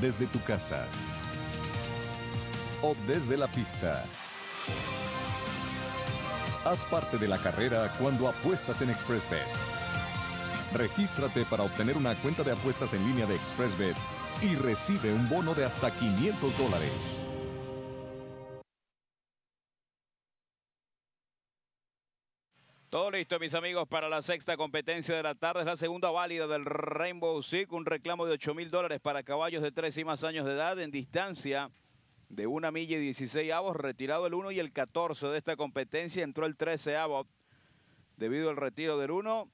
desde tu casa o desde la pista. Haz parte de la carrera cuando apuestas en ExpressBet. Regístrate para obtener una cuenta de apuestas en línea de ExpressBet y recibe un bono de hasta 500 dólares. Todo listo, mis amigos, para la sexta competencia de la tarde. Es la segunda válida del Rainbow Six. Un reclamo de 8 mil dólares para caballos de 3 y más años de edad en distancia de una milla y 16 avos. Retirado el 1 y el 14 de esta competencia. Entró el 13 avo debido al retiro del 1.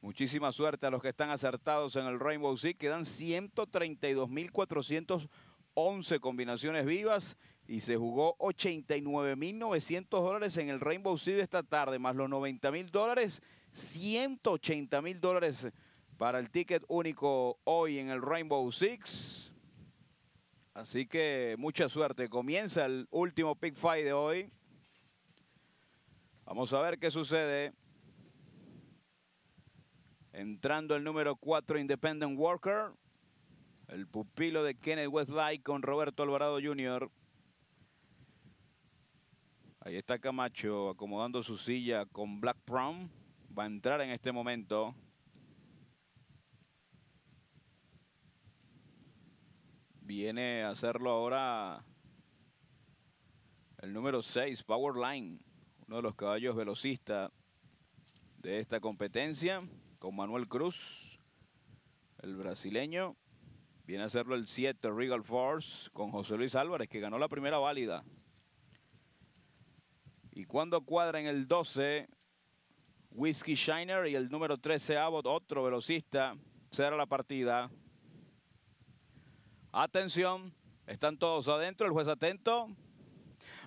Muchísima suerte a los que están acertados en el Rainbow Six. Quedan 132.411 combinaciones vivas y se jugó 89.900 dólares en el Rainbow Six esta tarde, más los 90.000 dólares, 180.000 dólares para el ticket único hoy en el Rainbow Six. Así que mucha suerte. Comienza el último pick fight de hoy. Vamos a ver qué sucede. Entrando el número 4, Independent Worker. El pupilo de Kenneth Westlight con Roberto Alvarado Jr. Ahí está Camacho acomodando su silla con Black Brown. Va a entrar en este momento. Viene a hacerlo ahora el número 6, Powerline. Uno de los caballos velocistas de esta competencia. Con Manuel Cruz, el brasileño. Viene a hacerlo el 7, Regal Force, con José Luis Álvarez, que ganó la primera válida. Y cuando cuadra en el 12, Whiskey Shiner y el número 13, Abbott, otro velocista, será la partida. Atención, están todos adentro, el juez atento.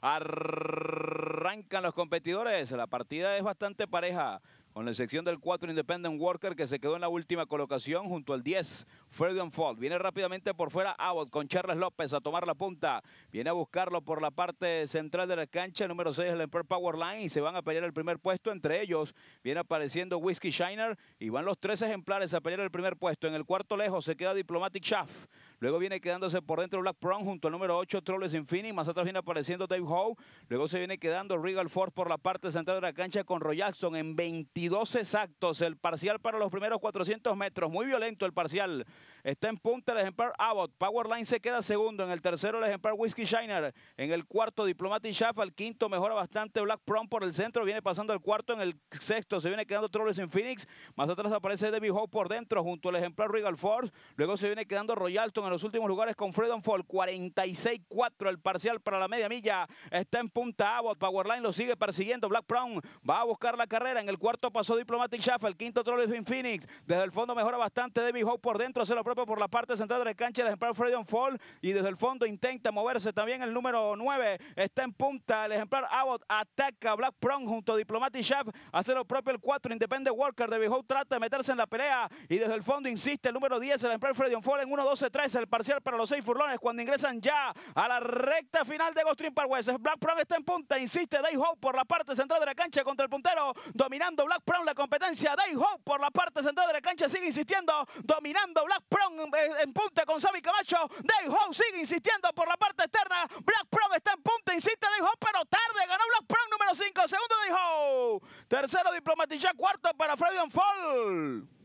Arrancan los competidores, la partida es bastante pareja con la sección del 4 Independent Worker que se quedó en la última colocación junto al 10 Fredion Fall. Viene rápidamente por fuera Abbott con Charles López a tomar la punta. Viene a buscarlo por la parte central de la cancha. Número 6 el Emperor Power Line y se van a pelear el primer puesto. Entre ellos viene apareciendo Whiskey Shiner y van los tres ejemplares a pelear el primer puesto. En el cuarto lejos se queda Diplomatic Shaft. Luego viene quedándose por dentro Black Prong junto al número 8 Trolls Infinity. Más atrás viene apareciendo Dave Howe. Luego se viene quedando Regal Force por la parte central de la cancha con Roy Jackson en 22 exactos. El parcial para los primeros 400 metros. Muy violento el parcial. Está en punta el ejemplar Abbott. Powerline se queda segundo. En el tercero el ejemplar Whiskey Shiner. En el cuarto Diplomatic Shaft. Al quinto mejora bastante Black Prom por el centro. Viene pasando al cuarto. En el sexto se viene quedando Trolls en Phoenix. Más atrás aparece Debbie Howe por dentro junto al ejemplar Regal Force. Luego se viene quedando Royalton en los últimos lugares con Freedom Fall. 46-4 el parcial para la media milla. Está en punta Abbott. Powerline lo sigue persiguiendo. Black Brown va a buscar la carrera. En el cuarto pasó Diplomatic Shaft. El quinto Trolls en Phoenix. Desde el fondo mejora bastante Debbie Howe por dentro. Se lo por la parte central de la cancha. El ejemplar Freedom Fall. Y desde el fondo intenta moverse también el número 9. Está en punta. El ejemplar Abbott ataca Black Brown junto a Diplomatic Shaft. Hace lo propio el 4. Independent Worker. Debbie Howe trata de meterse en la pelea. Y desde el fondo insiste el número 10. El ejemplar Freedom Fall en 1-12-3. El parcial para los seis furlones cuando ingresan ya a la recta final de Ghost Park West. Black Brown está en punta. Insiste Dave Howe por la parte central de la cancha contra el puntero. Dominando Black Brown la competencia. Dave Howe por la parte central de la cancha sigue insistiendo. Dominando Black Brown en punta con Sammy Camacho. Dave Howe sigue insistiendo por la parte externa. Black Brown está en punta. Insiste Dave Howe, pero tarde. Ganó Black Brown número 5. Segundo Dave Howe. Tercero Diplomatilla. Cuarto para Fredion Fall.